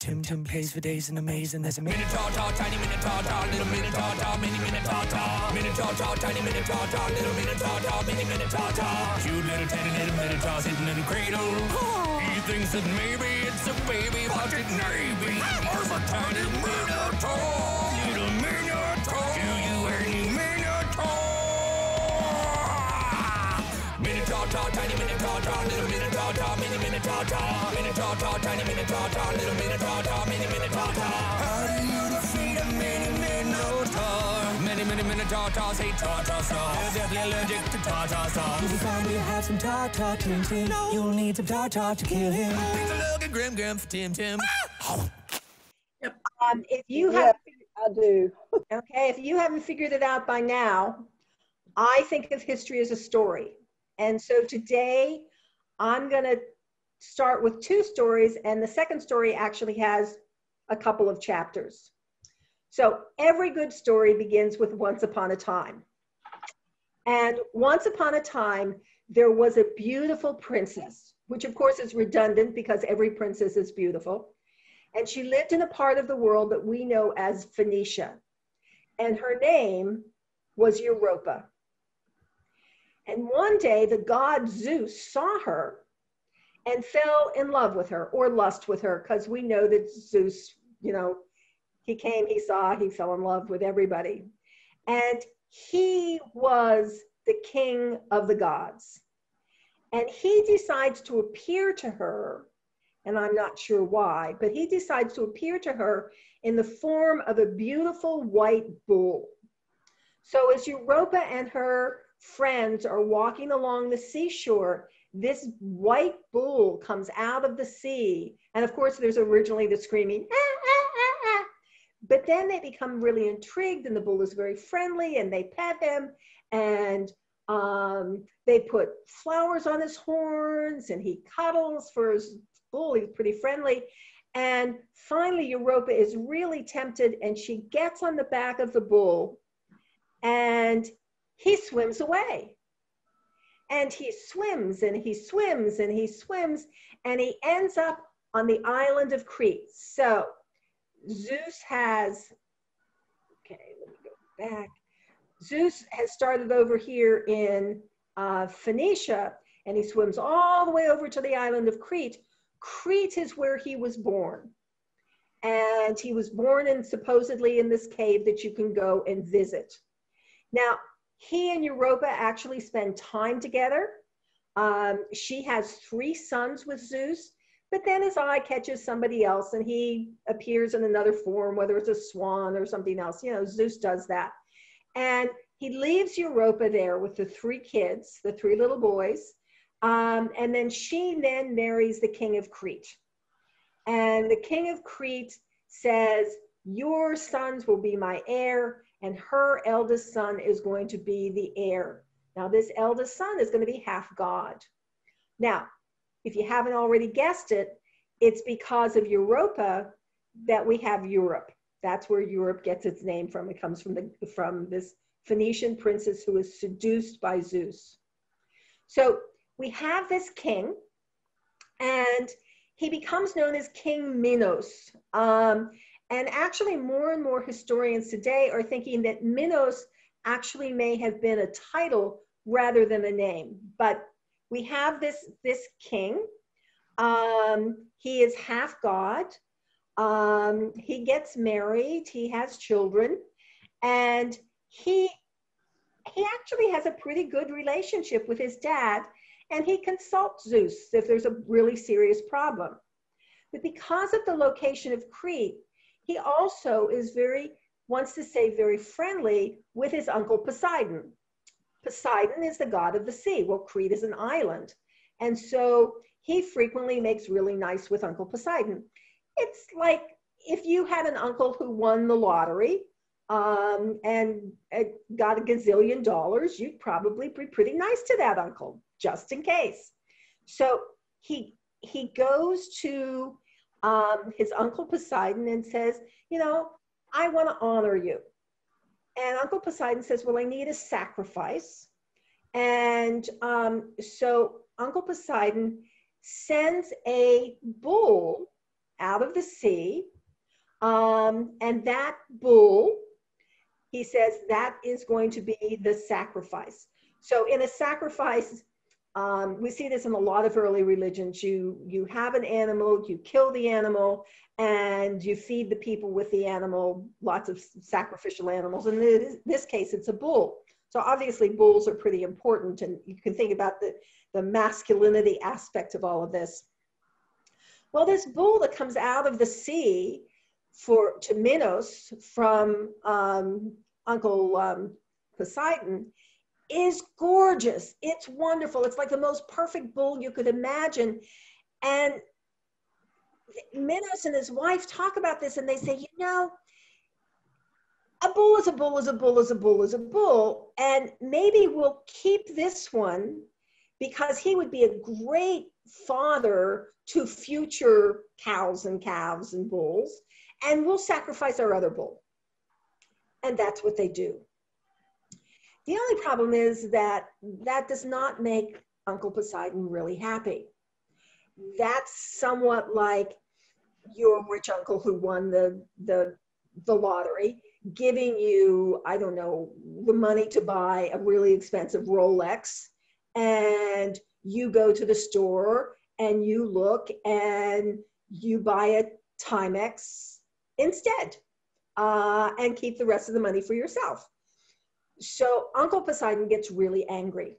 Tim Tim pays for days and amazing. There's a minotaur, tiny minotaur, little minotaur, mini minotaur, minotaur, tiny minotaur, little minotaur, mini minotaur, cute little tiny little minotaur sitting in a cradle. Oh. He thinks that maybe it's a baby, but it may be a tiny minotaur, minotaur, minotaur, tiny minotaur, little minotaur, mini minotaur. How do you defeat a mini minotaur? Many, many minotaurs hate tartar sauce. They're deadly allergic to tartar sauce. If you find you have some tartar, Tim Tim, you'll need some tartar to kill him. Take a look at Grim Grim for Tim Tim. Um, if you Yeah, have, I do. okay, if you haven't figured it out by now, I think of history as a story. And so today I'm going to start with two stories, and the second story actually has a couple of chapters. So every good story begins with once upon a time. And once upon a time, there was a beautiful princess, which of course is redundant because every princess is beautiful. And she lived in a part of the world that we know as Phoenicia. And her name was Europa. And one day the god Zeus saw her and fell in love with her or lust with her because we know that Zeus, you know, he came, he saw, he fell in love with everybody. And he was the king of the gods. And he decides to appear to her, and I'm not sure why, but he decides to appear to her in the form of a beautiful white bull. So as Europa and her friends are walking along the seashore, this white bull comes out of the sea. And of course, there's originally the screaming, "Ah, ah, ah, ah." but then they become really intrigued, and the bull is very friendly, and they pet him, and um, they put flowers on his horns, and he cuddles for his bull. He's pretty friendly. And finally, Europa is really tempted, and she gets on the back of the bull, and he swims away. And he swims and he swims and he swims and he ends up on the island of Crete. So Zeus has, okay, let me go back. Zeus has started over here in uh, Phoenicia and he swims all the way over to the island of Crete. Crete is where he was born. And he was born in supposedly in this cave that you can go and visit. Now, he and Europa actually spend time together. Um, she has three sons with Zeus, but then his eye catches somebody else and he appears in another form, whether it's a swan or something else. You know, Zeus does that. And he leaves Europa there with the three kids, the three little boys. Um, and then she then marries the king of Crete. And the king of Crete says, Your sons will be my heir and her eldest son is going to be the heir. Now, this eldest son is going to be half God. Now, if you haven't already guessed it, it's because of Europa that we have Europe. That's where Europe gets its name from. It comes from the from this Phoenician princess who was seduced by Zeus. So we have this king, and he becomes known as King Minos. Um, and actually, more and more historians today are thinking that Minos actually may have been a title rather than a name. But we have this, this king. Um, he is half God. Um, he gets married. He has children. And he, he actually has a pretty good relationship with his dad. And he consults Zeus if there's a really serious problem. But because of the location of Crete, he also is very, wants to say very friendly with his uncle Poseidon. Poseidon is the god of the sea. Well, Crete is an island. And so he frequently makes really nice with Uncle Poseidon. It's like if you had an uncle who won the lottery um, and uh, got a gazillion dollars, you'd probably be pretty nice to that uncle, just in case. So he he goes to um, his uncle Poseidon and says, You know, I want to honor you. And Uncle Poseidon says, Well, I need a sacrifice. And um, so Uncle Poseidon sends a bull out of the sea. Um, and that bull, he says, that is going to be the sacrifice. So in a sacrifice, um, we see this in a lot of early religions. You you have an animal, you kill the animal, and you feed the people with the animal. Lots of sacrificial animals. And in this, this case, it's a bull. So obviously, bulls are pretty important, and you can think about the the masculinity aspect of all of this. Well, this bull that comes out of the sea for to Minos from um, Uncle um, Poseidon is gorgeous. It's wonderful. It's like the most perfect bull you could imagine. And Minos and his wife talk about this and they say, you know, a bull is a bull is a bull is a bull is a bull. And maybe we'll keep this one because he would be a great father to future cows and calves and bulls. And we'll sacrifice our other bull. And that's what they do. The only problem is that that does not make Uncle Poseidon really happy. That's somewhat like your rich uncle who won the, the, the lottery giving you, I don't know, the money to buy a really expensive Rolex. And you go to the store and you look and you buy a Timex instead uh, and keep the rest of the money for yourself. So Uncle Poseidon gets really angry.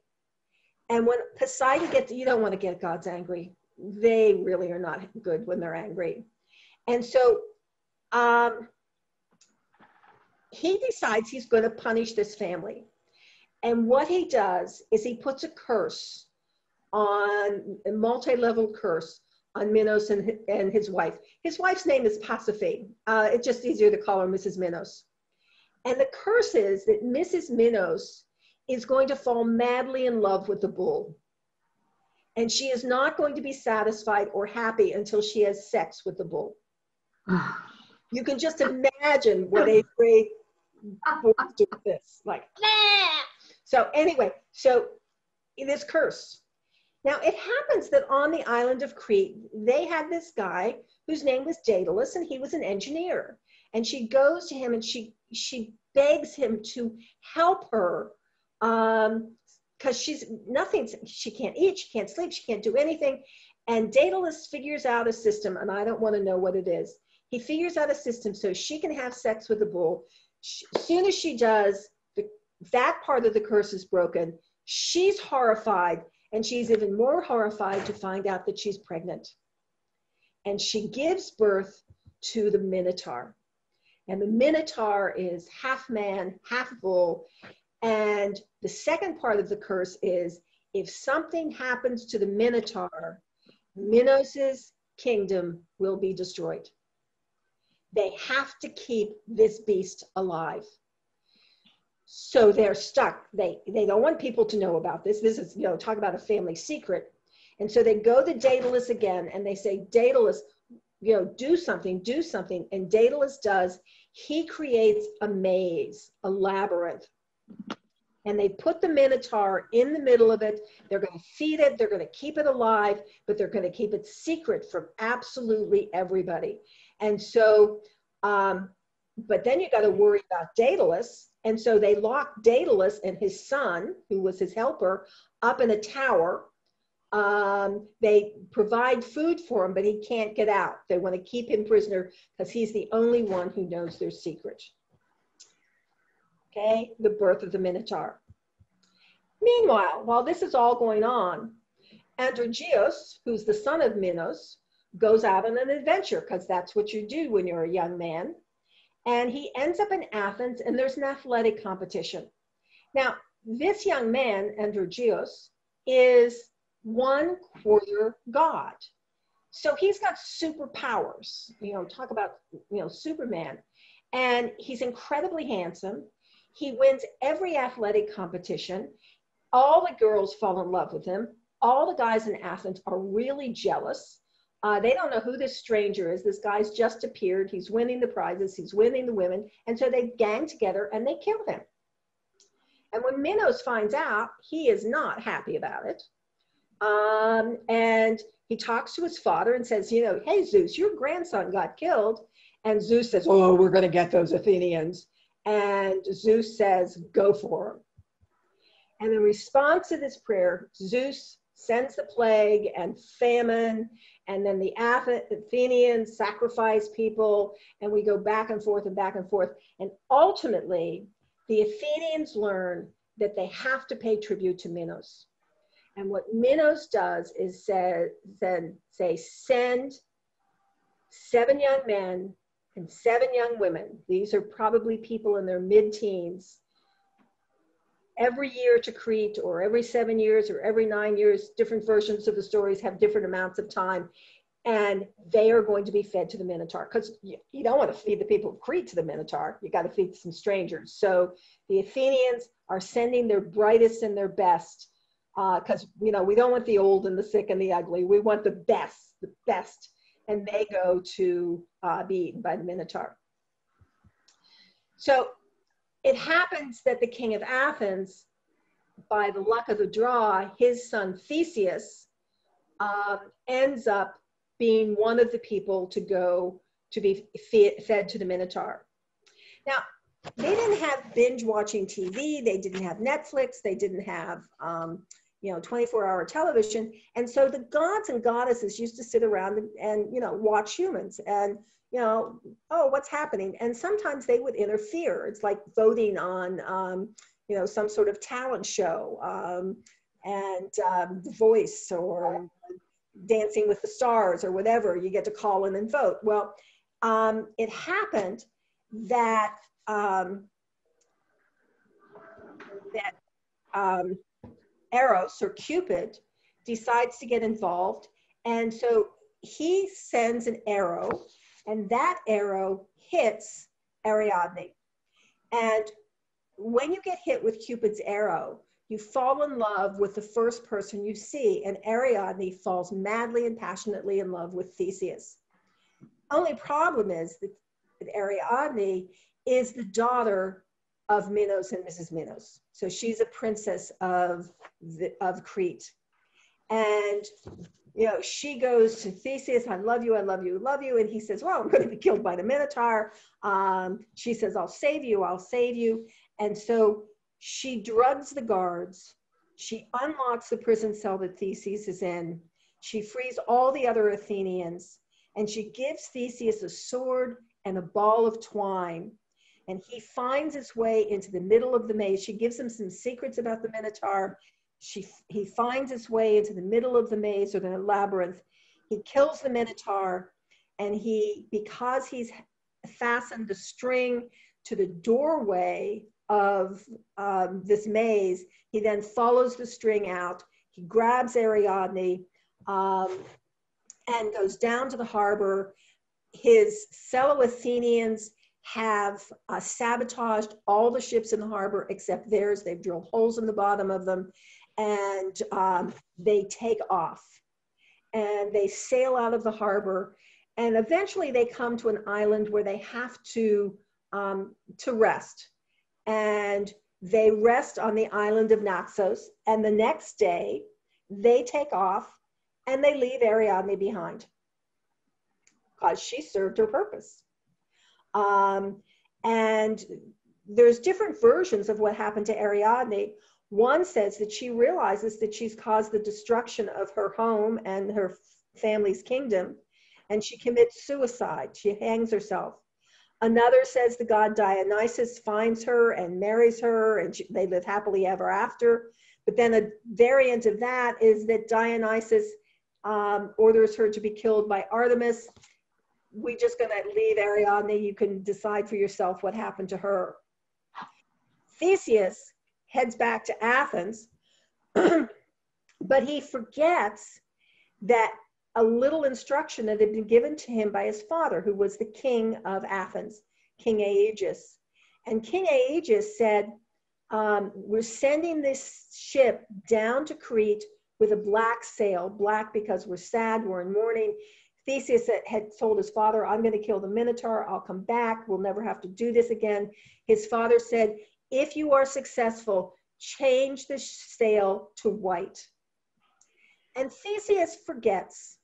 And when Poseidon gets, you don't want to get God's angry. They really are not good when they're angry. And so um, he decides he's going to punish this family. And what he does is he puts a curse on a multi level curse on Minos and, and his wife. His wife's name is Pasiphae. Uh, it's just easier to call her Mrs. Minos. And the curse is that Mrs. Minos is going to fall madly in love with the bull. And she is not going to be satisfied or happy until she has sex with the bull. you can just imagine what a great do this. Like, so anyway, so in this curse. Now it happens that on the island of Crete, they had this guy whose name was Daedalus, and he was an engineer. And she goes to him and she she begs him to help her um because she's nothing she can't eat she can't sleep she can't do anything. And daedalus figures out a system and i don't want to know what it is. He figures out a system so she can have sex with the bull. As soon as she does the, that part of the curse is broken. She's horrified and she's even more horrified to find out that she's pregnant and she gives birth to the minotaur and the Minotaur is half man, half bull. And the second part of the curse is if something happens to the Minotaur, Minos's kingdom will be destroyed. They have to keep this beast alive. So they're stuck. They, they don't want people to know about this. This is, you know, talk about a family secret. And so they go to Daedalus again and they say, Daedalus, you know, do something, do something. And Daedalus does. He creates a maze, a labyrinth. And they put the Minotaur in the middle of it. They're going to feed it, they're going to keep it alive, but they're going to keep it secret from absolutely everybody. And so, um, but then you got to worry about Daedalus. And so they lock Daedalus and his son, who was his helper, up in a tower um, they provide food for him, but he can't get out. They want to keep him prisoner because he's the only one who knows their secret. Okay, the birth of the Minotaur. Meanwhile, while this is all going on, Androgeos, who's the son of Minos, goes out on an adventure because that's what you do when you're a young man. And he ends up in Athens and there's an athletic competition. Now, this young man, Androgeos, is one quarter God. So he's got superpowers, you know, talk about, you know, Superman. And he's incredibly handsome. He wins every athletic competition. All the girls fall in love with him. All the guys in Athens are really jealous. Uh, they don't know who this stranger is. This guy's just appeared. He's winning the prizes. He's winning the women. And so they gang together and they kill him. And when Minos finds out, he is not happy about it. Um, and he talks to his father and says, you know, hey, Zeus, your grandson got killed. And Zeus says, oh, we're going to get those Athenians. And Zeus says, go for them. And in response to this prayer, Zeus sends the plague and famine, and then the Athenians sacrifice people, and we go back and forth and back and forth. And ultimately, the Athenians learn that they have to pay tribute to Minos. And what Minos does is say, then say, send seven young men and seven young women. These are probably people in their mid-teens. Every year to Crete, or every seven years, or every nine years, different versions of the stories have different amounts of time. And they are going to be fed to the Minotaur because you, you don't want to feed the people of Crete to the Minotaur. You got to feed some strangers. So the Athenians are sending their brightest and their best because uh, you know we don't want the old and the sick and the ugly. We want the best, the best, and they go to uh, be eaten by the Minotaur. So it happens that the king of Athens, by the luck of the draw, his son Theseus uh, ends up being one of the people to go to be fed to the Minotaur. Now, they didn't have binge watching TV. They didn't have Netflix. They didn't have um, you know 24 hour television and so the gods and goddesses used to sit around and, and, you know watch humans and you know oh what's happening? And sometimes they would interfere. It's like voting on um, you know some sort of talent show um, and um, the voice or dancing with the stars or whatever you get to call in and vote. Well um, it happened that um, that um, Eros or Cupid decides to get involved. And so he sends an arrow, and that arrow hits Ariadne. And when you get hit with Cupid's arrow, you fall in love with the first person you see, and Ariadne falls madly and passionately in love with Theseus. Only problem is that Ariadne is the daughter of Minos and Mrs. Minos. So she's a princess of, the, of Crete. And, you know, she goes to Theseus, I love you, I love you, love you. And he says, well, I'm going to be killed by the Minotaur. Um, she says, I'll save you, I'll save you. And so she drugs the guards. She unlocks the prison cell that Theseus is in. She frees all the other Athenians. And she gives Theseus a sword and a ball of twine and he finds his way into the middle of the maze. She gives him some secrets about the Minotaur. She, he finds his way into the middle of the maze or the labyrinth. He kills the Minotaur, and he, because he's fastened the string to the doorway of um, this maze, he then follows the string out. He grabs Ariadne um, and goes down to the harbor. His fellow Athenians have uh, sabotaged all the ships in the harbor except theirs. They've drilled holes in the bottom of them and um, they take off and they sail out of the harbor. And eventually they come to an island where they have to um, to rest. And they rest on the island of Naxos. And the next day they take off and they leave Ariadne behind because she served her purpose. Um, and there's different versions of what happened to Ariadne. One says that she realizes that she's caused the destruction of her home and her family's kingdom, and she commits suicide. She hangs herself. Another says the god Dionysus finds her and marries her, and she, they live happily ever after. But then a variant of that is that Dionysus um, orders her to be killed by Artemis, we're just going to leave Ariadne. You can decide for yourself what happened to her. Theseus heads back to Athens, but he forgets that a little instruction that had been given to him by his father, who was the king of Athens, King Aegeus. And King Aegeus said, um, We're sending this ship down to Crete with a black sail, black because we're sad, we're in mourning. Theseus had told his father, I'm going to kill the Minotaur. I'll come back. We'll never have to do this again. His father said, If you are successful, change the sail to white. And Theseus forgets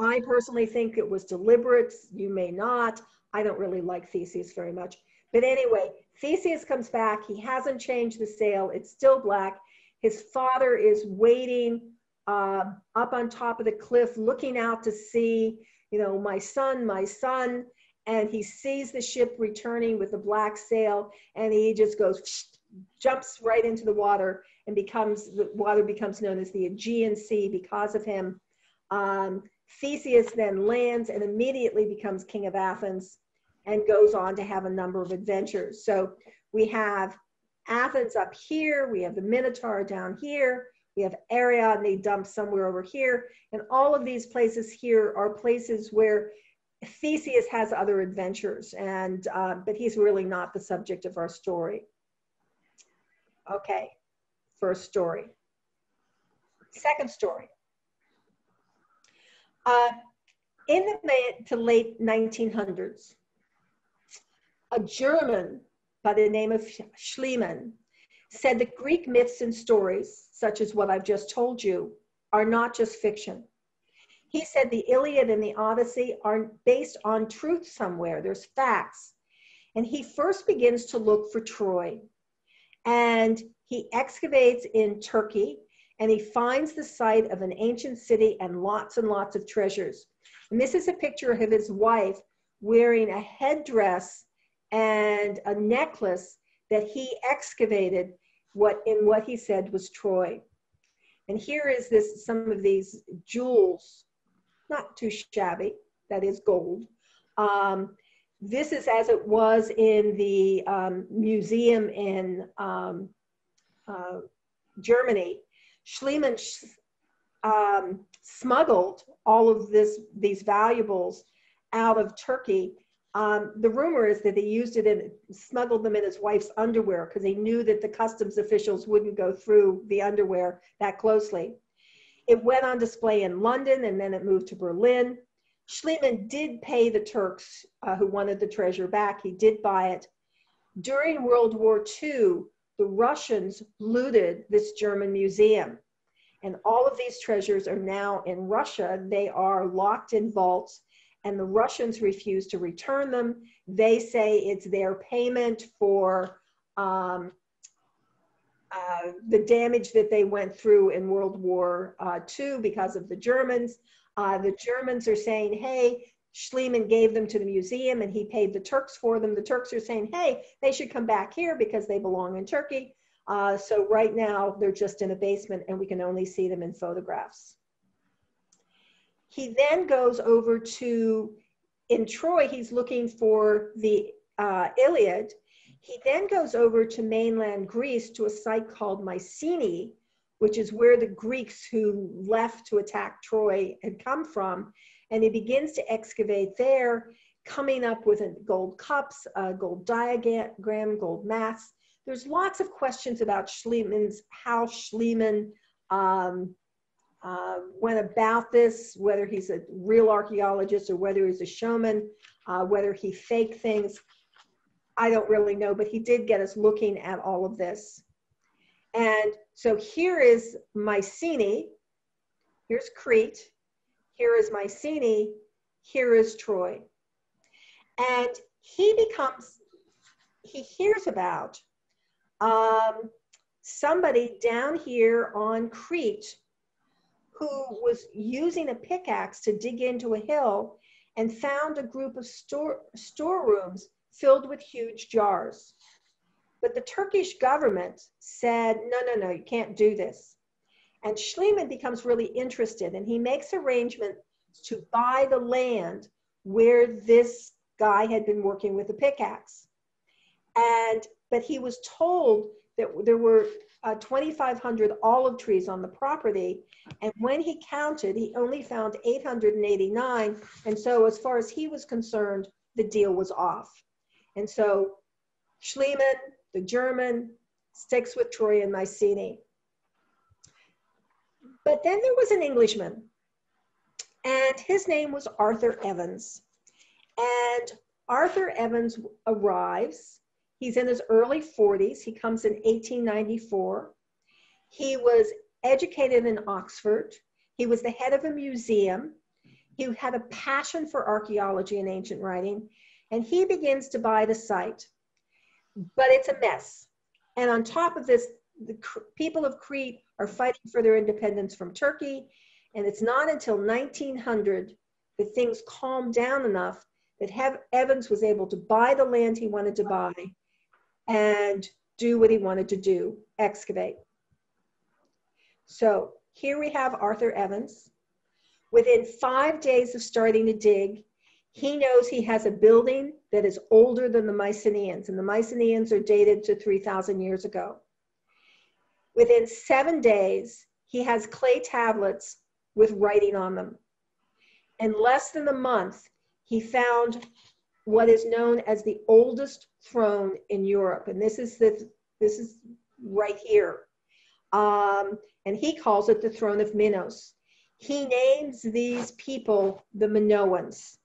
I personally think it was deliberate. You may not. I don't really like Theseus very much. But anyway, Theseus comes back. He hasn't changed the sail, it's still black. His father is waiting uh, up on top of the cliff, looking out to see, you know, my son, my son. And he sees the ship returning with the black sail, and he just goes, jumps right into the water and becomes, the water becomes known as the Aegean Sea because of him. Um, Theseus then lands and immediately becomes king of Athens and goes on to have a number of adventures. So we have Athens up here, we have the Minotaur down here, we have Ariadne dumped somewhere over here, and all of these places here are places where Theseus has other adventures, and uh, but he's really not the subject of our story. Okay, first story. Second story. Uh, in the mid to late 1900s, a German by the name of Schliemann said that Greek myths and stories, such as what I've just told you, are not just fiction. He said the Iliad and the Odyssey are based on truth somewhere, there's facts. And he first begins to look for Troy. And he excavates in Turkey and he finds the site of an ancient city and lots and lots of treasures. And this is a picture of his wife wearing a headdress and a necklace that he excavated what in what he said was Troy. And here is this some of these jewels, not too shabby, that is gold. Um, this is as it was in the um, museum in um, uh, Germany. Schliemann um, smuggled all of this, these valuables out of Turkey um, the rumor is that he used it and smuggled them in his wife's underwear because he knew that the customs officials wouldn't go through the underwear that closely. It went on display in London and then it moved to Berlin. Schliemann did pay the Turks uh, who wanted the treasure back. He did buy it. During World War II, the Russians looted this German museum. And all of these treasures are now in Russia. They are locked in vaults and the Russians refuse to return them. They say it's their payment for um, uh, the damage that they went through in World War uh, II because of the Germans. Uh, the Germans are saying, hey, Schliemann gave them to the museum and he paid the Turks for them. The Turks are saying, hey, they should come back here because they belong in Turkey. Uh, so right now they're just in a basement and we can only see them in photographs. He then goes over to, in Troy, he's looking for the uh, Iliad. He then goes over to mainland Greece to a site called Mycenae, which is where the Greeks who left to attack Troy had come from. And he begins to excavate there, coming up with gold cups, uh, gold diadem, gold masks. There's lots of questions about Schliemann's, how Schliemann um, uh, went about this, whether he's a real archaeologist or whether he's a showman, uh, whether he faked things. I don't really know, but he did get us looking at all of this. And so here is Mycenae, here's Crete, here is Mycenae, here is Troy. And he becomes, he hears about um, somebody down here on Crete who was using a pickaxe to dig into a hill and found a group of store, storerooms filled with huge jars. But the Turkish government said, no, no, no, you can't do this. And Schliemann becomes really interested and he makes arrangements to buy the land where this guy had been working with a pickaxe. And but he was told that there were uh, 2,500 olive trees on the property. And when he counted, he only found 889. And so, as far as he was concerned, the deal was off. And so, Schliemann, the German, sticks with Troy and Mycenae. But then there was an Englishman, and his name was Arthur Evans. And Arthur Evans arrives He's in his early 40s. He comes in 1894. He was educated in Oxford. He was the head of a museum. He had a passion for archaeology and ancient writing, and he begins to buy the site. But it's a mess. And on top of this, the people of Crete are fighting for their independence from Turkey. And it's not until 1900 that things calmed down enough that Evans was able to buy the land he wanted to buy and do what he wanted to do excavate. So here we have Arthur Evans. Within five days of starting to dig, he knows he has a building that is older than the Mycenaeans, and the Mycenaeans are dated to 3,000 years ago. Within seven days, he has clay tablets with writing on them. In less than a month, he found what is known as the oldest throne in Europe, and this is the this is right here, um, and he calls it the throne of Minos. He names these people the Minoans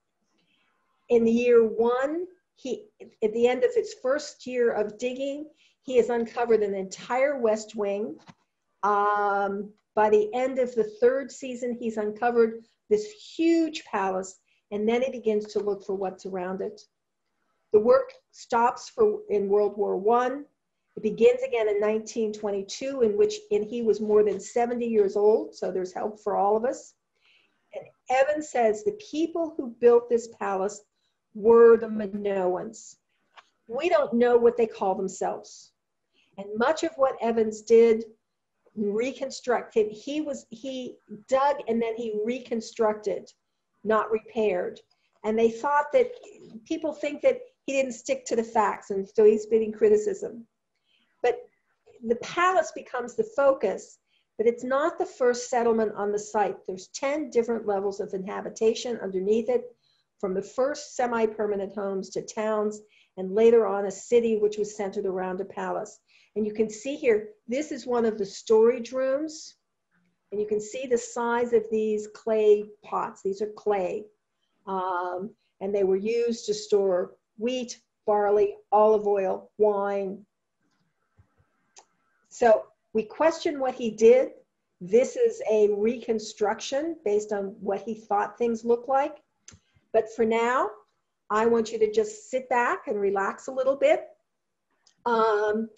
in the year one, he at the end of his first year of digging, he has uncovered an entire west wing. Um, by the end of the third season, he's uncovered this huge palace, and then he begins to look for what's around it. The work stops for in World War One. It begins again in 1922, in which and he was more than 70 years old, so there's help for all of us. And Evan says the people who built this palace were the Minoans. We don't know what they call themselves. And much of what Evans did reconstructed, he was he dug and then he reconstructed, not repaired. And they thought that people think that he didn't stick to the facts, and so he's getting criticism. But the palace becomes the focus, but it's not the first settlement on the site. There's 10 different levels of inhabitation underneath it from the first semi-permanent homes to towns and later on a city which was centered around a palace. And you can see here, this is one of the storage rooms. And you can see the size of these clay pots. These are clay. Um, and they were used to store wheat, barley, olive oil, wine. So we question what he did. This is a reconstruction based on what he thought things looked like. But for now, I want you to just sit back and relax a little bit. Um,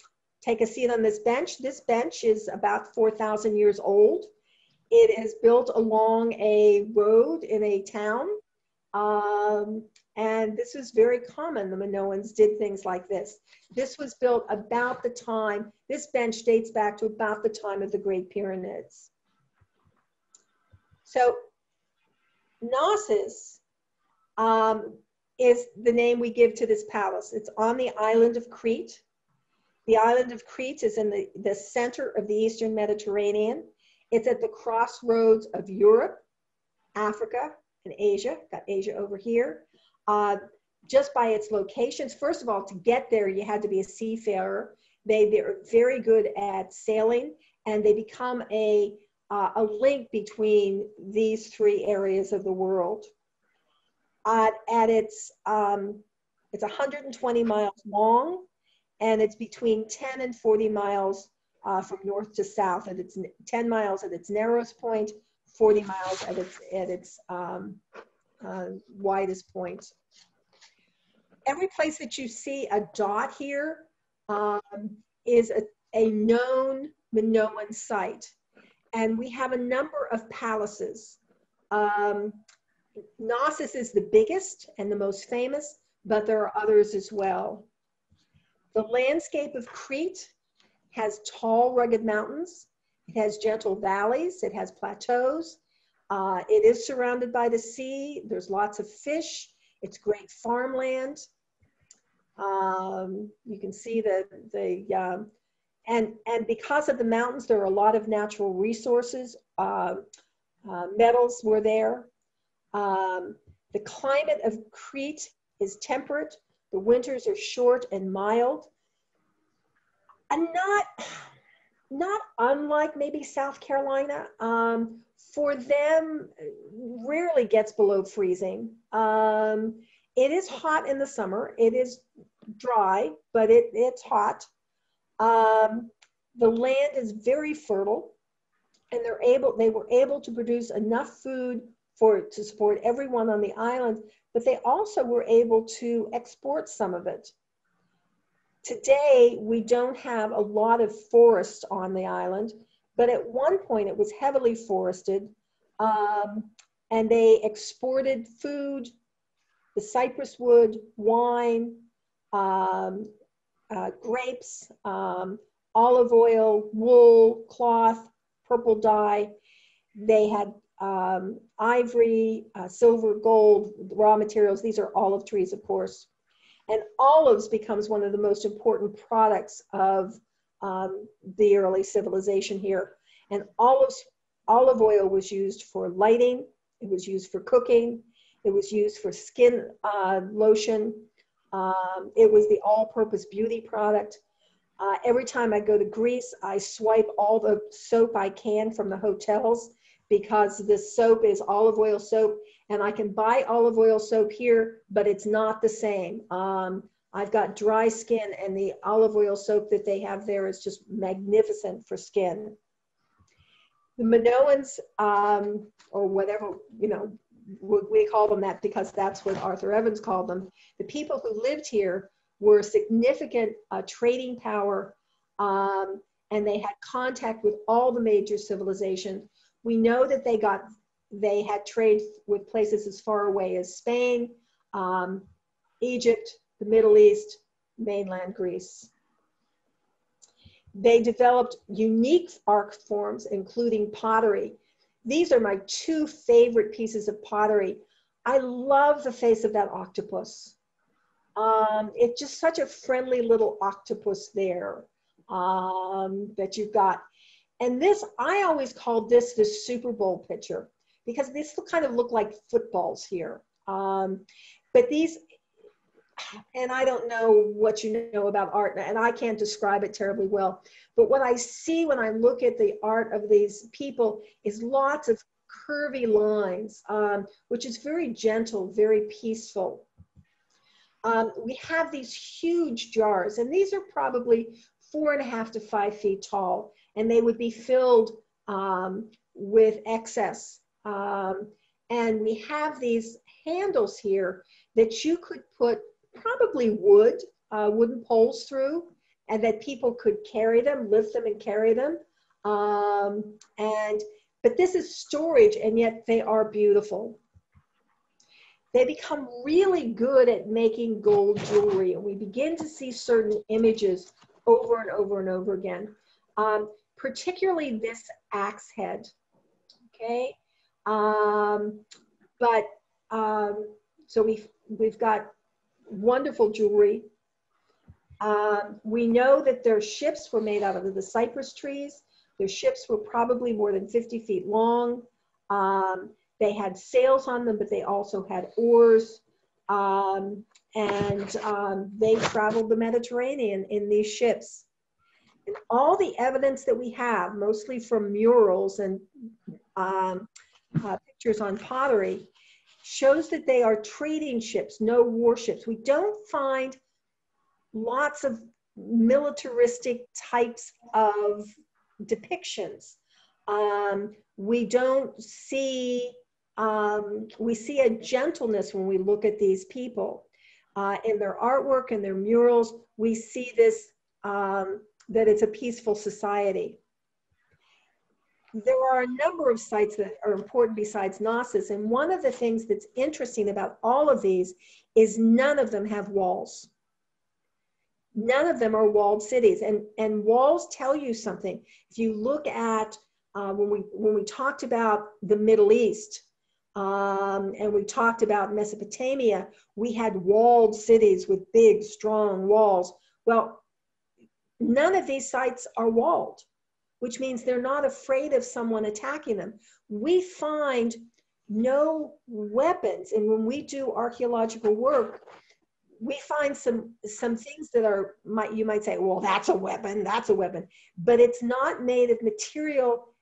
take a seat on this bench. This bench is about 4,000 years old. It is built along a road in a town. Um, and this was very common. The Minoans did things like this. This was built about the time, this bench dates back to about the time of the Great Pyramids. So Knossos um, is the name we give to this palace. It's on the island of Crete. The island of Crete is in the, the center of the Eastern Mediterranean. It's at the crossroads of Europe, Africa, and Asia. Got Asia over here. Uh, just by its locations, first of all, to get there, you had to be a seafarer. They, they're very good at sailing, and they become a, uh, a link between these three areas of the world at, its, um, it's 120 miles long and it's between 10 and 40 miles uh, from north to south at its 10 miles at its narrowest point, 40 miles at its, at its um, uh, widest point. Every place that you see a dot here um, is a, a known Minoan site. And we have a number of palaces. Um, Knossos is the biggest and the most famous, but there are others as well. The landscape of Crete has tall, rugged mountains. It has gentle valleys. It has plateaus. Uh, it is surrounded by the sea. There's lots of fish. It's great farmland. Um, you can see the, the um, and, and because of the mountains, there are a lot of natural resources. Uh, uh, metals were there. Um, the climate of Crete is temperate. The winters are short and mild. And not, not unlike maybe South Carolina. Um, for them, rarely gets below freezing. Um, it is hot in the summer. It is dry, but it, it's hot. Um, the land is very fertile, and they're able. They were able to produce enough food for to support everyone on the island, but they also were able to export some of it. Today, we don't have a lot of forest on the island, but at one point it was heavily forested, um, and they exported food, the cypress wood, wine, um, uh, grapes, um, olive oil, wool, cloth, purple dye. They had um, ivory, uh, silver, gold, raw materials. These are olive trees, of course. And olives becomes one of the most important products of um, the early civilization here. And olives, olive oil was used for lighting, it was used for cooking, it was used for skin uh, lotion, um, it was the all purpose beauty product. Uh, every time I go to Greece, I swipe all the soap I can from the hotels because this soap is olive oil soap and I can buy olive oil soap here, but it's not the same. Um, I've got dry skin and the olive oil soap that they have there is just magnificent for skin. The Minoans, um, or whatever, you know, we call them that because that's what Arthur Evans called them. The people who lived here were significant uh, trading power um, and they had contact with all the major civilizations. We know that they got they had trade with places as far away as Spain, um, Egypt, the Middle East, mainland Greece. They developed unique art forms, including pottery. These are my two favorite pieces of pottery. I love the face of that octopus. Um, it's just such a friendly little octopus there um, that you've got. And this, I always called this the Super Bowl picture because these kind of look like footballs here. Um, but these, and I don't know what you know about art, and I can't describe it terribly well. But what I see when I look at the art of these people is lots of curvy lines, um, which is very gentle, very peaceful. Um, we have these huge jars, and these are probably four and a half to five feet tall, and they would be filled um, with excess. Um, and we have these handles here that you could put probably wood, uh, wooden poles through, and that people could carry them, lift them and carry them. Um, and but this is storage, and yet they are beautiful. They become really good at making gold jewelry, and we begin to see certain images over and over and over again. Um, particularly this axe head. Okay, um, but um, so we've we've got wonderful jewelry. Um, we know that their ships were made out of the cypress trees. Their ships were probably more than 50 feet long. Um, they had sails on them, but they also had oars. Um, and um, they traveled the Mediterranean in these ships. And all the evidence that we have, mostly from murals and um, uh, pictures on pottery, shows that they are trading ships, no warships. We don't find lots of militaristic types of depictions. Um, we don't see, um, we see a gentleness when we look at these people. Uh, in their artwork and their murals, we see this, um, that it's a peaceful society there are a number of sites that are important besides Knossos. And one of the things that's interesting about all of these is none of them have walls. None of them are walled cities. And, and walls tell you something. If you look at uh, when, we, when we talked about the Middle East um, and we talked about Mesopotamia, we had walled cities with big, strong walls. Well, none of these sites are walled which means they're not afraid of someone attacking them. We find no weapons. And when we do archaeological work, we find some some things that are might you might say, well, that's a weapon, that's a weapon, but it's not made of material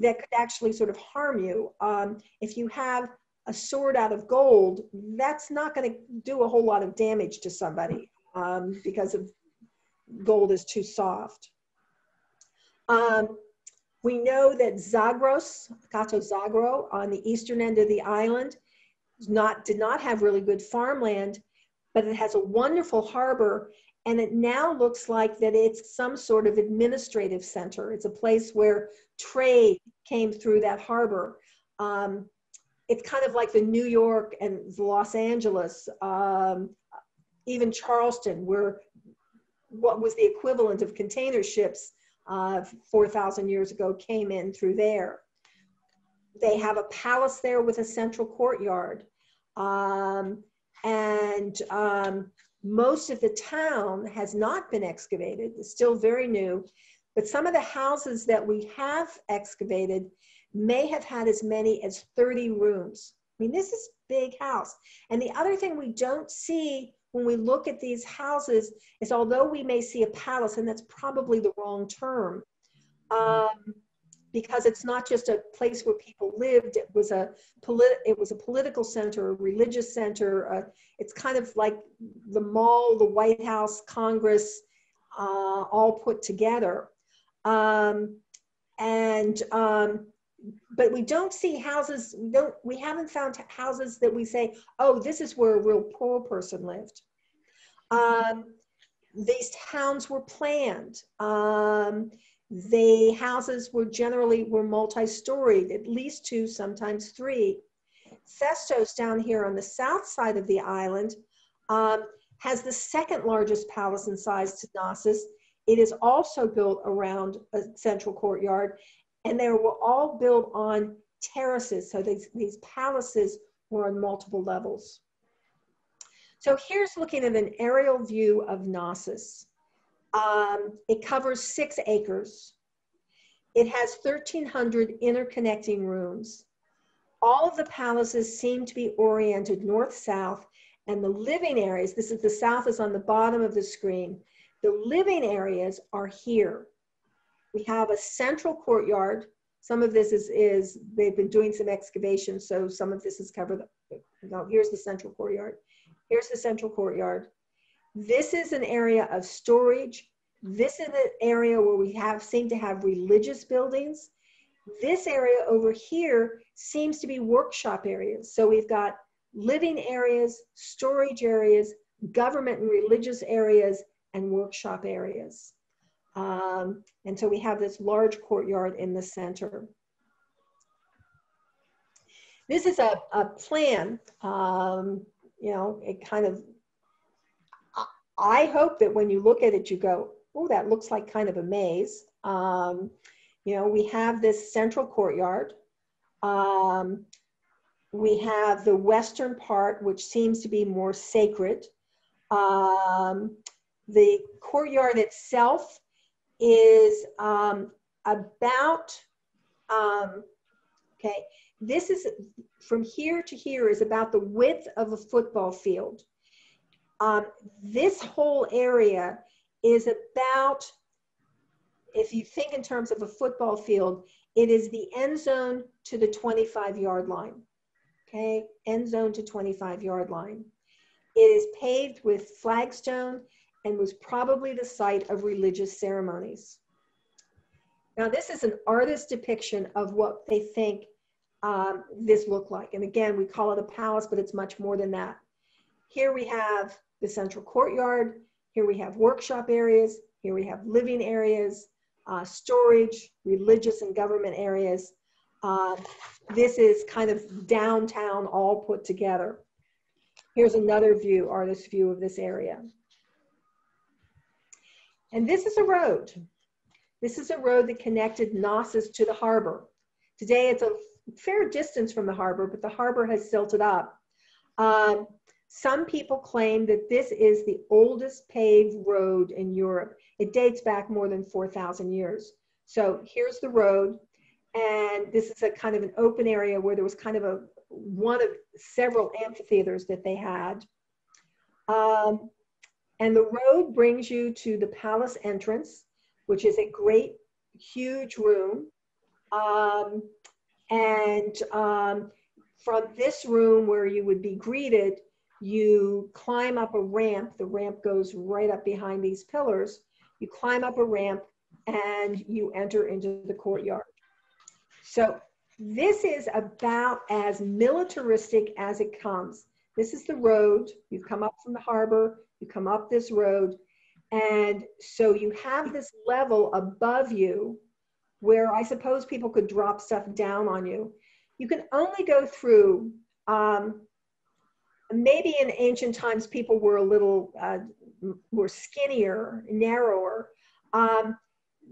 that could actually sort of harm you. Um, if you have a sword out of gold, that's not going to do a whole lot of damage to somebody um, because of gold is too soft. Um, we know that Zakros, Kato Zakro, on the eastern end of the island, not, did not have really good farmland, but it has a wonderful harbor and it now looks like that it's some sort of administrative center. It's a place where trade came through that harbor. Um, it's kind of like the New York and Los Angeles, um, even Charleston, where what was the equivalent of container ships uh, 4,000 years ago came in through there. They have a palace there with a central courtyard. Um, and um, most of the town has not been excavated, it's still very new. But some of the houses that we have excavated may have had as many as 30 rooms. I mean, this is big house. And the other thing we don't see when we look at these houses is although we may see a palace, and that's probably the wrong term, um, because it's not just a place where people lived. It was a polit- it was a political center, a religious center. Uh, it's kind of like the mall, the White House, Congress, uh, all put together. Um, and um, but we don't see houses. We don't. We haven't found houses that we say, "Oh, this is where a real poor person lived." Um, these towns were planned. Um, the houses were generally were multi-storied, at least two, sometimes three. Phaistos down here on the south side of the island um, has the second largest palace in size to Knossos. It is also built around a central courtyard and they were all built on terraces. So these, these palaces were on multiple levels. So here's looking at an aerial view of Knossos. Um, it covers six acres. It has 1,300 interconnecting rooms. All of the palaces seem to be oriented north-south, and the living areas, this is the south is on the bottom of the screen, the living areas are here. We have a central courtyard. Some of this is, is they've been doing some excavation, so some of this is covered. No, here's the central courtyard. Here's the central courtyard. This is an area of storage. This is an area where we have seem to have religious buildings. This area over here seems to be workshop areas. So we've got living areas, storage areas, government and religious areas, and workshop areas. Um, and so we have this large courtyard in the center. This is a, a plan, um, you know, it kind of, I hope that when you look at it, you go, oh, that looks like kind of a maze. Um, you know, we have this central courtyard. Um, we have the western part, which seems to be more sacred. Um, the courtyard itself is um, about, um, okay, this is from here to here is about the width of a football field. Um, this whole area is about, if you think in terms of a football field, it is the end zone to the 25 yard line. Okay, end zone to 25 yard line. It is paved with flagstone and was probably the site of religious ceremonies. Now, this is an artist's depiction of what they think um, this looked like. And again, we call it a palace, but it's much more than that. Here we have the central courtyard. Here we have workshop areas. Here we have living areas, uh, storage, religious and government areas. Uh, this is kind of downtown all put together. Here's another view, artist view of this area. And this is a road. This is a road that connected Knossos to the harbor. Today it's a fair distance from the harbor, but the harbor has silted up. Um, some people claim that this is the oldest paved road in Europe. It dates back more than 4,000 years. So here's the road, and this is a kind of an open area where there was kind of a one of several amphitheaters that they had. Um, and the road brings you to the palace entrance, which is a great, huge room. Um, and um, from this room where you would be greeted, you climb up a ramp. The ramp goes right up behind these pillars. You climb up a ramp and you enter into the courtyard. So this is about as militaristic as it comes. This is the road. you've come up from the harbor, you come up this road, and so you have this level above you where I suppose people could drop stuff down on you. You can only go through, um, maybe in ancient times, people were a little uh, more skinnier, narrower. Um,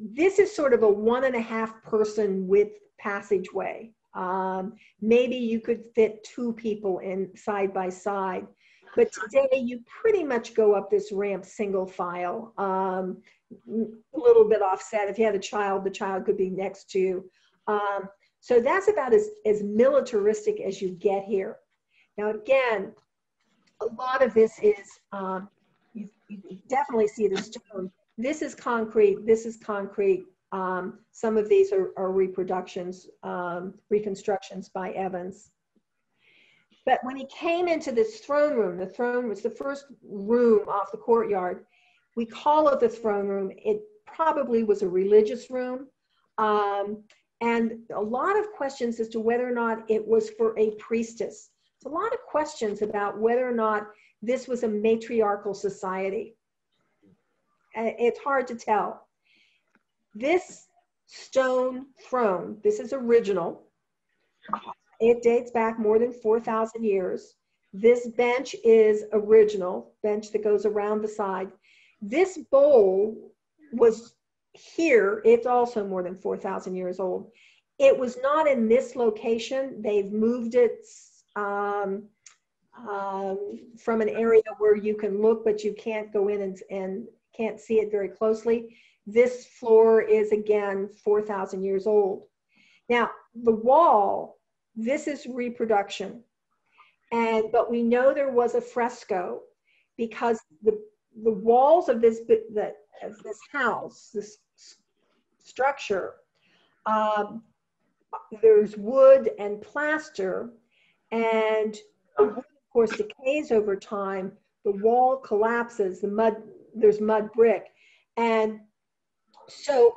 this is sort of a one and a half person width passageway. Um, maybe you could fit two people in side by side. But today you pretty much go up this ramp single file, um, a little bit offset. If you had a child, the child could be next to you. Um, so that's about as, as militaristic as you get here. Now, again, a lot of this is, um, you, you, definitely see the stone. This is concrete, this is concrete. Um, some of these are, are reproductions, um, reconstructions by Evans. But when he came into this throne room, the throne was the first room off the courtyard. We call it the throne room. It probably was a religious room. Um, and a lot of questions as to whether or not it was for a priestess. It's a lot of questions about whether or not this was a matriarchal society. It's hard to tell. This stone throne, this is original, it dates back more than 4,000 years. This bench is original, bench that goes around the side. This bowl was here, it's also more than 4,000 years old. It was not in this location. They've moved it um, um, from an area where you can look, but you can't go in and, and can't see it very closely. This floor is again 4,000 years old. Now, the wall this is reproduction. And, but we know there was a fresco because the, the walls of this, the, of this house, this structure, um, there's wood and plaster and of course decays over time. The wall collapses the mud there's mud brick. And so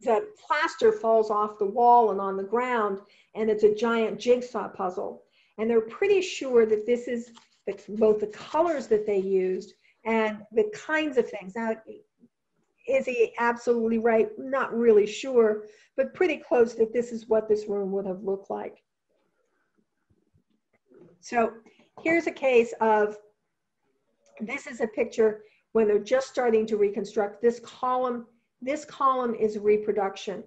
the plaster falls off the wall and on the ground and it's a giant jigsaw puzzle. And they're pretty sure that this is the, both the colors that they used and the kinds of things. Now, is he absolutely right? Not really sure, but pretty close that this is what this room would have looked like. So here's a case of, this is a picture when they're just starting to reconstruct. This column, this column is reproduction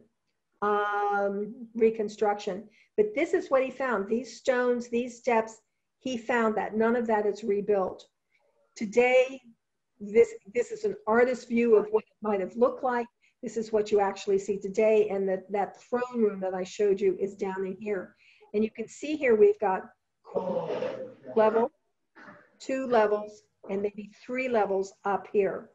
um, reconstruction. But this is what he found. These stones, these steps, he found that. None of that is rebuilt. Today, this, this is an artist's view of what it might have looked like. This is what you actually see today. And that, that throne room that I showed you is down in here. And you can see here we've got level, two levels, and maybe three levels up here.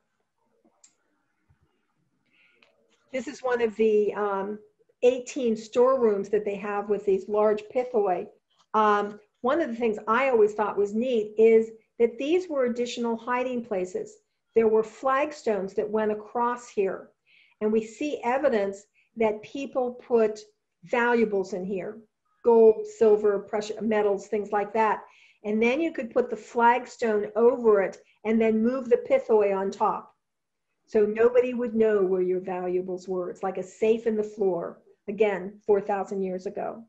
This is one of the um, 18 storerooms that they have with these large pithoi. Um, one of the things I always thought was neat is that these were additional hiding places. There were flagstones that went across here. And we see evidence that people put valuables in here gold, silver, precious metals, things like that. And then you could put the flagstone over it and then move the pithoi on top. So nobody would know where your valuables were. It's like a safe in the floor again, 4,000 years ago.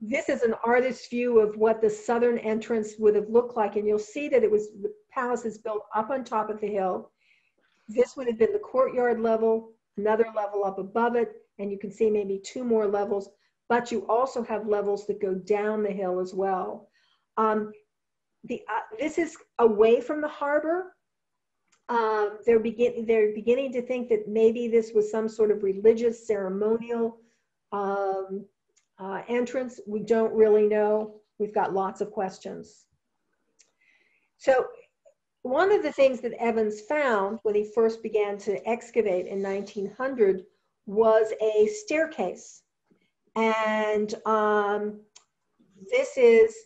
This is an artist's view of what the southern entrance would have looked like, and you'll see that it was the palace is built up on top of the hill. This would have been the courtyard level, another level up above it, and you can see maybe two more levels, but you also have levels that go down the hill as well. Um, the, uh, this is away from the harbor, um, they're, begin, they're beginning to think that maybe this was some sort of religious ceremonial um, uh, entrance. We don't really know. We've got lots of questions. So one of the things that Evans found when he first began to excavate in 1900 was a staircase. And um, this is,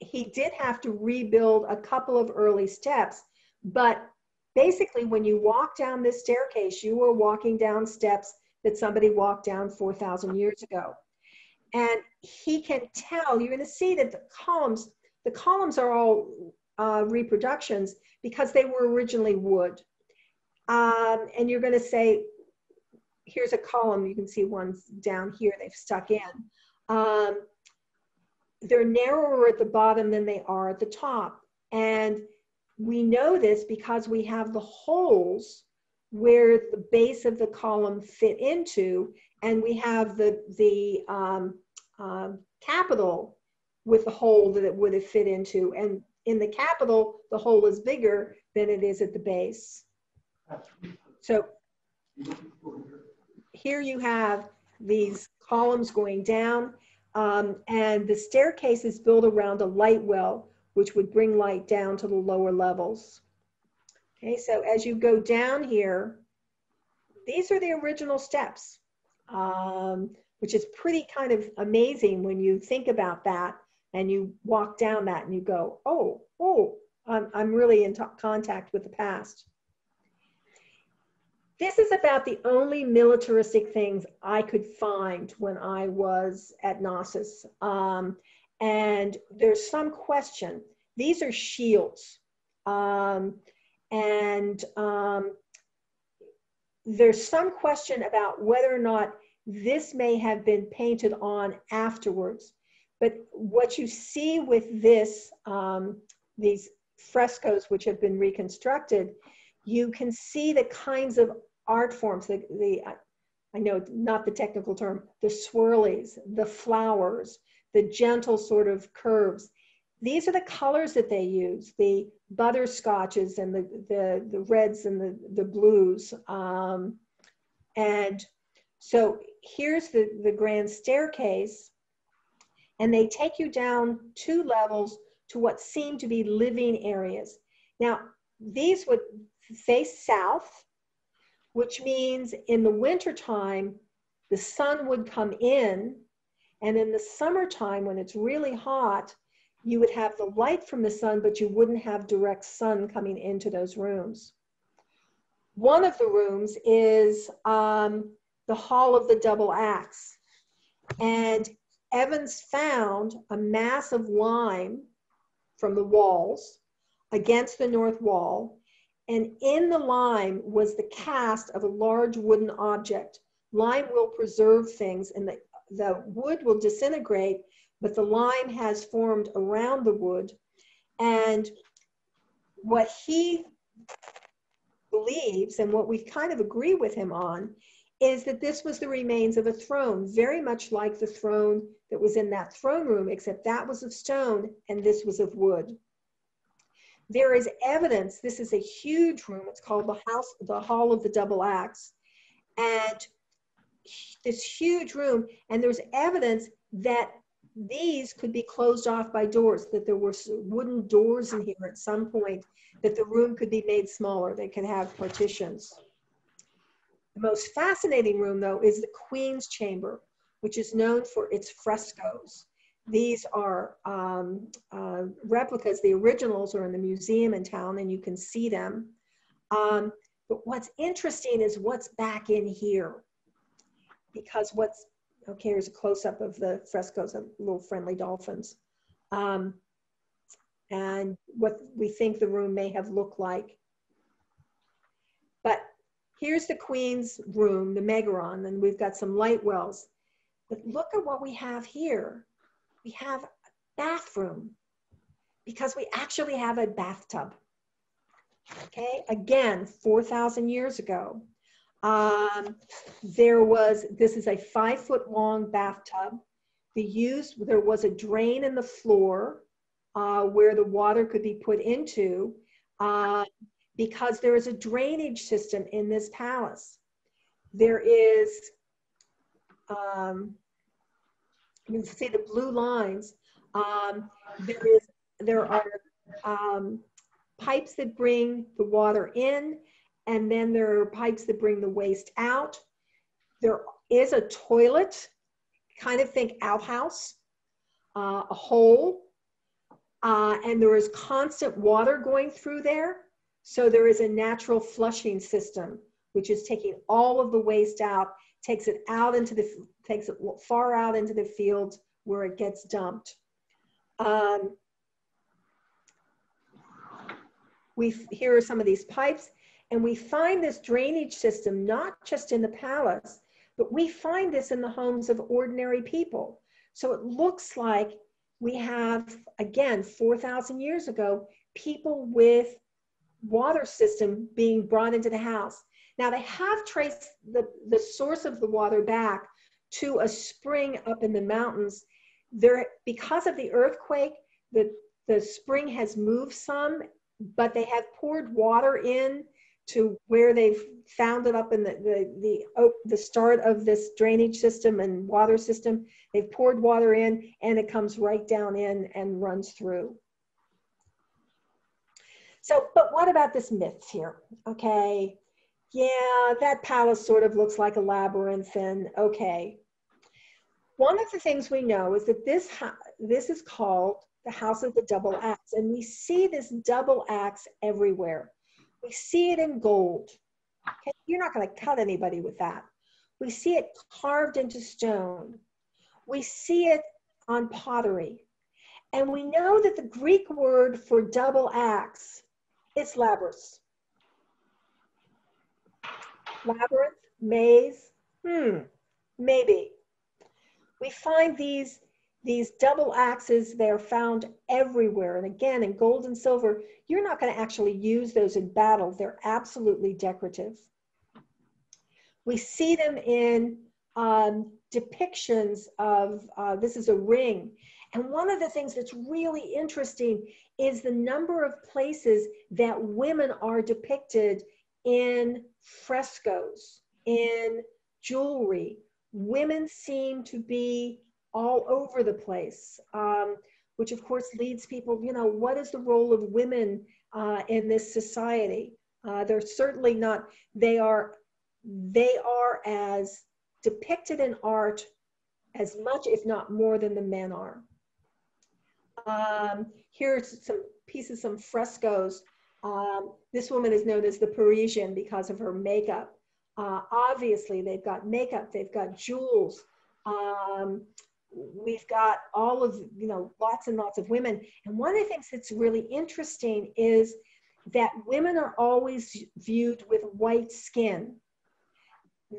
he did have to rebuild a couple of early steps, but basically, when you walk down this staircase, you are walking down steps that somebody walked down 4,000 years ago. And he can tell, you're going to see that the columns, the columns are all uh, reproductions because they were originally wood. Um, and you're going to say, here's a column, you can see one's down here, they've stuck in. Um, they're narrower at the bottom than they are at the top. And we know this because we have the holes where the base of the column fit into, and we have the, the um, um, capital with the hole that it would have fit into. And in the capital, the hole is bigger than it is at the base. So here you have these columns going down, um, and the staircase is built around a light well, which would bring light down to the lower levels. Okay, so as you go down here, these are the original steps, um, which is pretty kind of amazing when you think about that and you walk down that and you go, oh, oh, I'm, I'm really in contact with the past. This is about the only militaristic things I could find when I was at Knossos. Um, and there's some question. These are shields. Um, and um, there's some question about whether or not this may have been painted on afterwards. But what you see with this, um, these frescoes which have been reconstructed, you can see the kinds of art forms, the, the I know not the technical term, the swirlies, the flowers, the gentle sort of curves. These are the colors that they use, the butterscotches and the, the, the reds and the, the blues. Um, and so here's the, the grand staircase, and they take you down two levels to what seem to be living areas. Now, these would face south, which means in the wintertime, the sun would come in and in the summertime, when it's really hot, you would have the light from the sun, but you wouldn't have direct sun coming into those rooms. One of the rooms is um, the Hall of the Double Axe. And Evans found a mass of lime from the walls against the north wall. And in the lime was the cast of a large wooden object. Lime will preserve things, and the the wood will disintegrate, but the lime has formed around the wood. And what he believes, and what we kind of agree with him on, is that this was the remains of a throne, very much like the throne that was in that throne room, except that was of stone and this was of wood. There is evidence, this is a huge room, it's called the house, the Hall of the Double Axe. And this huge room, and there's evidence that these could be closed off by doors, that there were wooden doors in here at some point, that the room could be made smaller, they could have partitions. The most fascinating room, though, is the Queen's Chamber, which is known for its frescoes. These are um, uh, replicas. The originals are in the museum in town, and you can see them. Um, but what's interesting is what's back in here because what's, okay, here's a close-up of the frescoes of little friendly dolphins. Um, and what we think the room may have looked like. But here's the queen's room, the Megaron, and we've got some light wells. But look at what we have here. We have a bathroom because we actually have a bathtub. Okay, again, 4,000 years ago. Um, there was, this is a five foot long bathtub. The use, there was a drain in the floor uh, where the water could be put into uh, because there is a drainage system in this palace. There is, um, you can see the blue lines. Um, there is, there are um, pipes that bring the water in and then there are pipes that bring the waste out. There is a toilet, kind of think outhouse, uh, a hole, uh, and there is constant water going through there. So there is a natural flushing system, which is taking all of the waste out, takes it out into the, takes it far out into the field where it gets dumped. Um, we, here are some of these pipes, and we find this drainage system not just in the palace, but we find this in the homes of ordinary people. So it looks like we have, again, 4,000 years ago, people with water system being brought into the house. Now they have traced the, the source of the water back to a spring up in the mountains. There, because of the earthquake, the, the spring has moved some, but they have poured water in to where they've found it up in the, the, the, the start of this drainage system and water system. They've poured water in and it comes right down in and runs through. So, but what about this myth here? Okay, yeah, that palace sort of looks like a labyrinth and okay. One of the things we know is that this, this is called the House of the Double Axe and we see this double axe everywhere. We see it in gold. Okay? You're not going to cut anybody with that. We see it carved into stone. We see it on pottery. And we know that the Greek word for double axe is labyrinth. Labyrinth, maze, hmm, maybe. We find these these double axes, they're found everywhere. And again, in gold and silver, you're not going to actually use those in battle. They're absolutely decorative. We see them in um, depictions of uh, this is a ring. And one of the things that's really interesting is the number of places that women are depicted in frescoes, in jewelry. Women seem to be all over the place, um, which of course leads people, you know, what is the role of women uh, in this society? Uh, they're certainly not, they are, they are as depicted in art as much, if not more than the men are. Um, here's some pieces, some frescoes. Um, this woman is known as the Parisian because of her makeup. Uh, obviously, they've got makeup, they've got jewels. Um, we've got all of, you know, lots and lots of women. And one of the things that's really interesting is that women are always viewed with white skin.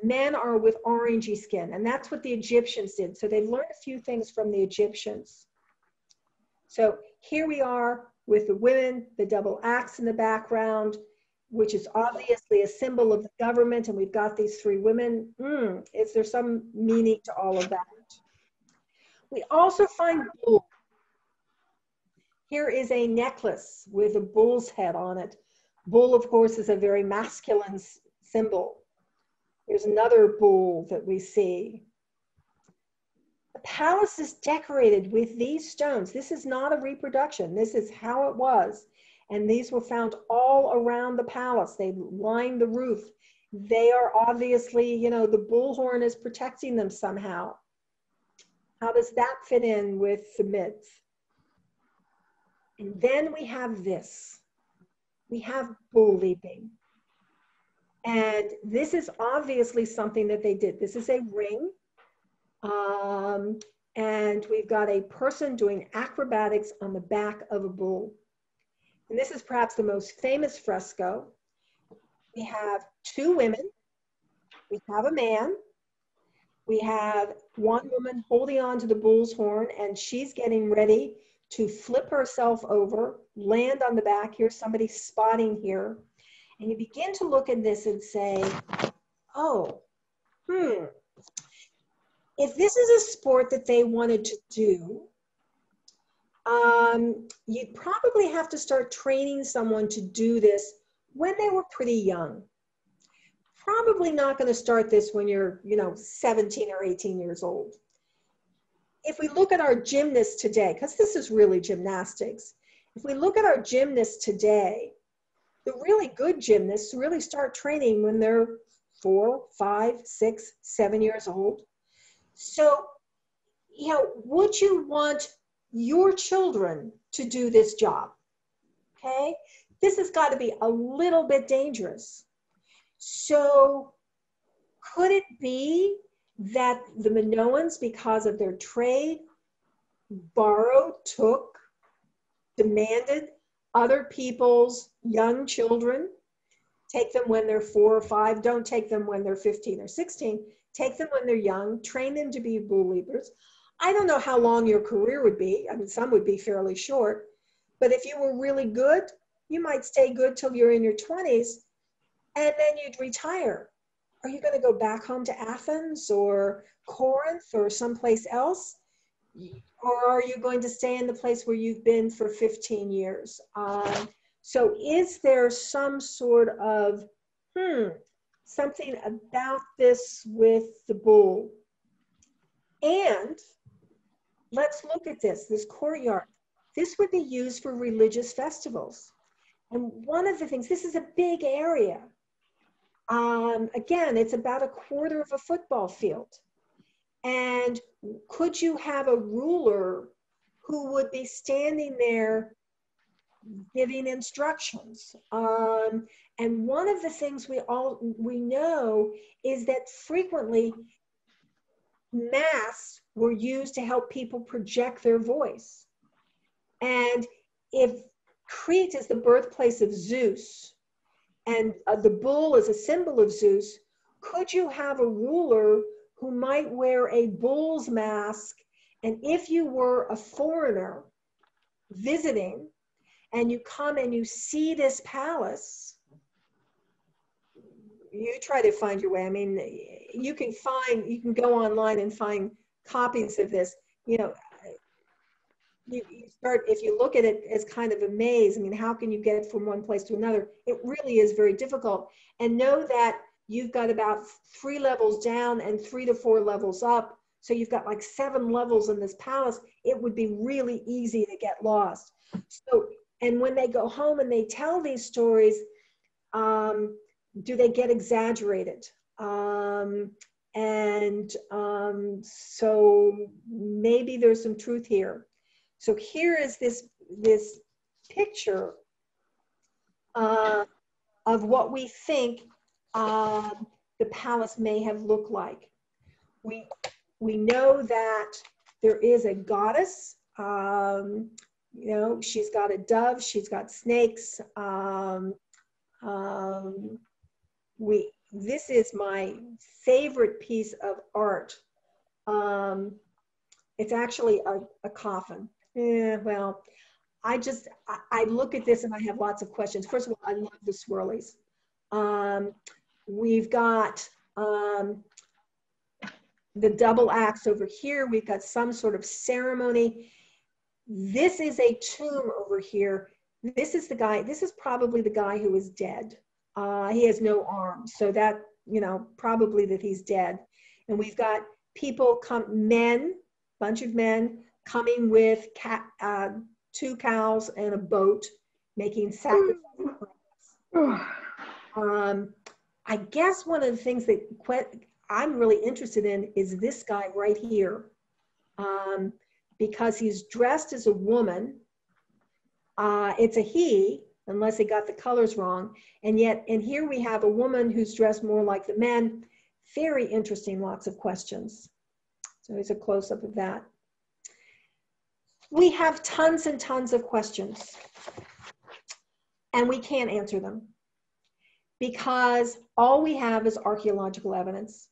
Men are with orangey skin. And that's what the Egyptians did. So they've learned a few things from the Egyptians. So here we are with the women, the double axe in the background, which is obviously a symbol of the government. And we've got these three women. Mm, is there some meaning to all of that? We also find bull. Here is a necklace with a bull's head on it. Bull, of course, is a very masculine symbol. There's another bull that we see. The palace is decorated with these stones. This is not a reproduction. This is how it was. And these were found all around the palace. They lined the roof. They are obviously, you know, the bullhorn is protecting them somehow. How does that fit in with the myth? And then we have this. We have bull leaping. And this is obviously something that they did. This is a ring. Um, and we've got a person doing acrobatics on the back of a bull. And this is perhaps the most famous fresco. We have two women. We have a man we have one woman holding on to the bull's horn and she's getting ready to flip herself over, land on the back. Here's somebody spotting here. And you begin to look at this and say, oh, hmm, if this is a sport that they wanted to do, um, you'd probably have to start training someone to do this when they were pretty young probably not going to start this when you're, you know, 17 or 18 years old. If we look at our gymnasts today, because this is really gymnastics, if we look at our gymnasts today, the really good gymnasts really start training when they're four, five, six, seven years old. So, you know, would you want your children to do this job? Okay, this has got to be a little bit dangerous. So, could it be that the Minoans, because of their trade, borrowed, took, demanded other people's young children? Take them when they're four or five. Don't take them when they're 15 or 16. Take them when they're young. Train them to be bull leapers. I don't know how long your career would be. I mean, some would be fairly short. But if you were really good, you might stay good till you're in your 20s and then you'd retire. Are you going to go back home to Athens or Corinth or someplace else? Or are you going to stay in the place where you've been for 15 years? Um, so, is there some sort of, hmm, something about this with the bull? And let's look at this this courtyard. This would be used for religious festivals. And one of the things, this is a big area. Um, again, it's about a quarter of a football field. And could you have a ruler who would be standing there giving instructions. Um, and one of the things we all we know is that frequently masks were used to help people project their voice. And if Crete is the birthplace of Zeus, and uh, the bull is a symbol of Zeus, could you have a ruler who might wear a bull's mask? And if you were a foreigner visiting, and you come and you see this palace, you try to find your way. I mean, you can find, you can go online and find copies of this. You know, you, you start, if you look at it as kind of a maze, I mean, how can you get from one place to another? It really is very difficult. And know that you've got about three levels down and three to four levels up. So you've got like seven levels in this palace. It would be really easy to get lost. So and when they go home and they tell these stories, um, do they get exaggerated? Um, and um, so maybe there's some truth here. So here is this, this picture uh, of what we think uh, the palace may have looked like. We, we know that there is a goddess um, you know, she's got a dove, she's got snakes. Um, um, we, this is my favorite piece of art. Um, it's actually a, a coffin. Yeah, well, I just, I, I, look at this and I have lots of questions. First of all, I love the swirlies. Um, we've got um, the double axe over here. We've got some sort of ceremony. This is a tomb over here. This is the guy, this is probably the guy who is dead. Uh, he has no arms. So that, you know, probably that he's dead. And we've got people come, men, bunch of men coming with cat, uh, two cows and a boat making sacrifices. um, I guess one of the things that I'm really interested in is this guy right here. Um, because he's dressed as a woman. Uh, it's a he, unless they got the colors wrong. And yet, and here we have a woman who's dressed more like the men. Very interesting, lots of questions. So here's a close up of that. We have tons and tons of questions, and we can't answer them because all we have is archaeological evidence.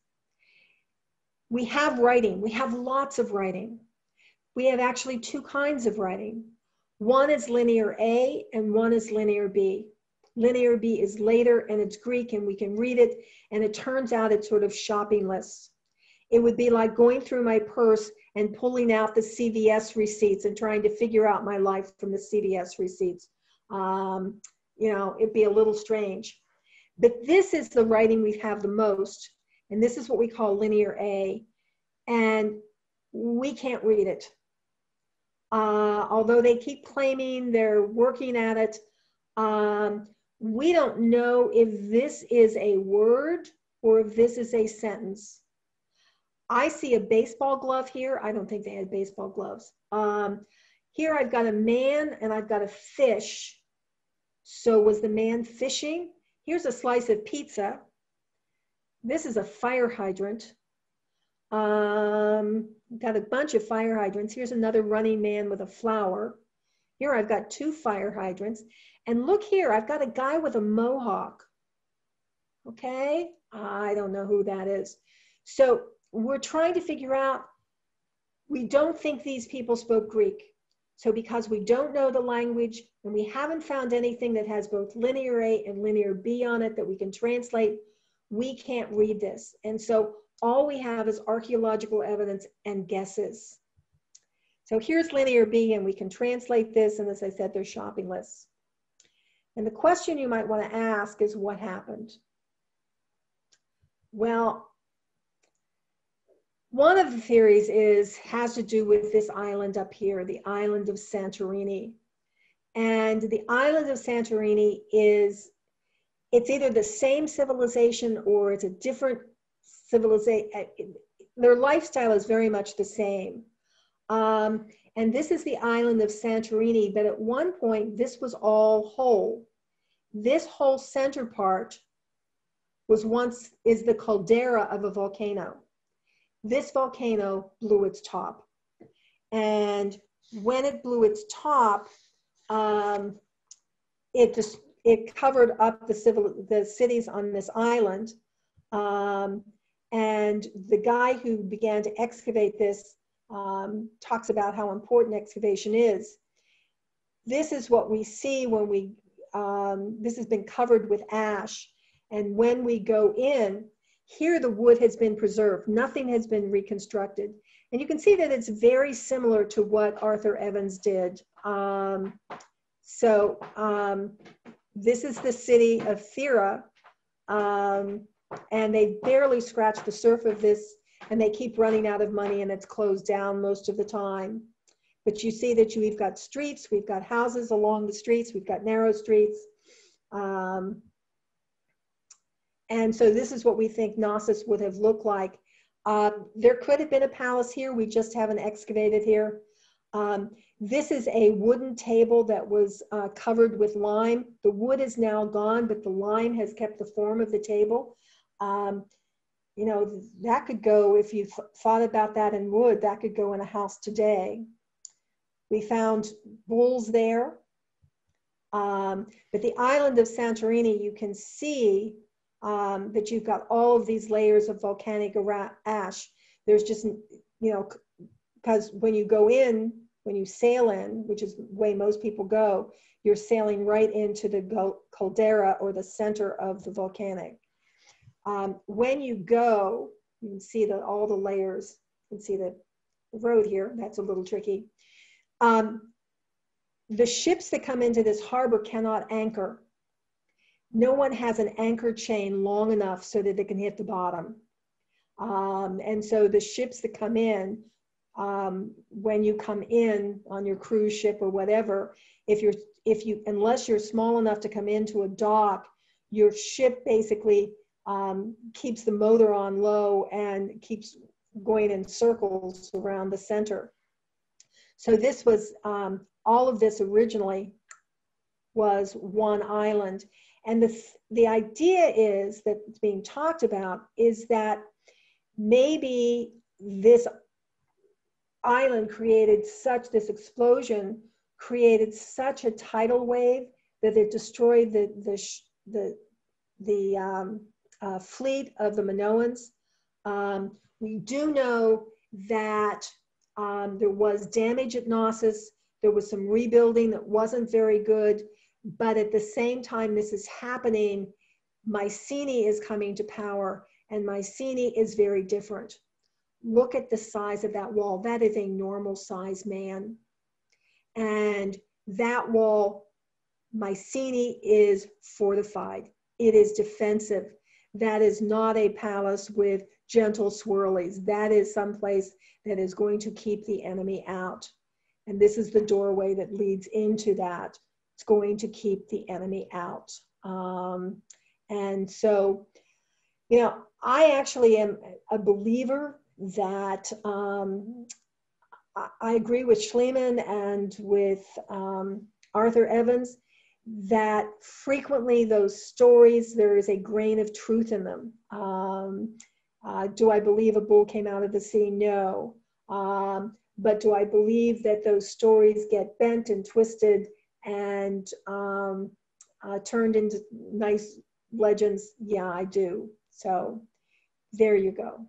We have writing, we have lots of writing we have actually two kinds of writing. One is linear A and one is linear B. Linear B is later and it's Greek and we can read it and it turns out it's sort of shopping lists. It would be like going through my purse and pulling out the CVS receipts and trying to figure out my life from the CVS receipts. Um, you know, it'd be a little strange. But this is the writing we have the most, and this is what we call linear A. And we can't read it. Uh, although they keep claiming they're working at it, um, we don't know if this is a word or if this is a sentence. I see a baseball glove here. I don't think they had baseball gloves. Um, here I've got a man and I've got a fish. So was the man fishing? Here's a slice of pizza. This is a fire hydrant. Um, got a bunch of fire hydrants. Here's another running man with a flower. Here I've got two fire hydrants. And look here, I've got a guy with a mohawk. Okay, I don't know who that is. So we're trying to figure out, we don't think these people spoke Greek. So because we don't know the language and we haven't found anything that has both linear A and linear B on it that we can translate, we can't read this. And so all we have is archeological evidence and guesses. So here's linear B and we can translate this and as I said, there's shopping lists. And the question you might want to ask is what happened? Well, one of the theories is has to do with this island up here, the island of Santorini. And the island of Santorini is, it's either the same civilization or it's a different civilization. Their lifestyle is very much the same. Um, and this is the island of Santorini, but at one point, this was all whole. This whole center part was once, is the caldera of a volcano. This volcano blew its top. And when it blew its top, um, it just, it covered up the civil, the cities on this island. Um, and the guy who began to excavate this um, talks about how important excavation is. This is what we see when we, um, this has been covered with ash. And when we go in, here the wood has been preserved. Nothing has been reconstructed. And you can see that it's very similar to what Arthur Evans did. Um, so um, this is the city of Thera. Um, and they barely scratched the surface of this and they keep running out of money and it's closed down most of the time. But you see that you, we've got streets, we've got houses along the streets, we've got narrow streets. Um, and so this is what we think Knossos would have looked like. Um, there could have been a palace here, we just haven't excavated here. Um, this is a wooden table that was uh, covered with lime. The wood is now gone, but the lime has kept the form of the table. Um, you know, that could go, if you thought about that in wood, that could go in a house today. We found bulls there. Um, but the island of Santorini, you can see um, that you've got all of these layers of volcanic ash. There's just, you know, because when you go in, when you sail in, which is the way most people go, you're sailing right into the caldera or the center of the volcanic. Um, when you go, you can see that all the layers, you can see the road here, that's a little tricky. Um, the ships that come into this harbor cannot anchor. No one has an anchor chain long enough so that they can hit the bottom. Um, and so the ships that come in, um, when you come in on your cruise ship or whatever, if you're, if you, unless you're small enough to come into a dock, your ship basically um, keeps the motor on low and keeps going in circles around the center. So this was, um, all of this originally was one island. And the, the idea is that it's being talked about is that maybe this island created such, this explosion created such a tidal wave that it destroyed the, the, the, the um, uh, fleet of the Minoans. Um, we do know that um, there was damage at Knossos. There was some rebuilding that wasn't very good. But at the same time this is happening, Mycenae is coming to power and Mycenae is very different. Look at the size of that wall. That is a normal size man. And that wall, Mycenae is fortified. It is defensive. That is not a palace with gentle swirlies. That is someplace that is going to keep the enemy out. And this is the doorway that leads into that. It's going to keep the enemy out. Um, and so, you know, I actually am a believer that um, I agree with Schliemann and with um, Arthur Evans that frequently those stories, there is a grain of truth in them. Um, uh, do I believe a bull came out of the sea? No. Um, but do I believe that those stories get bent and twisted and um, uh, turned into nice legends. Yeah, I do. So there you go.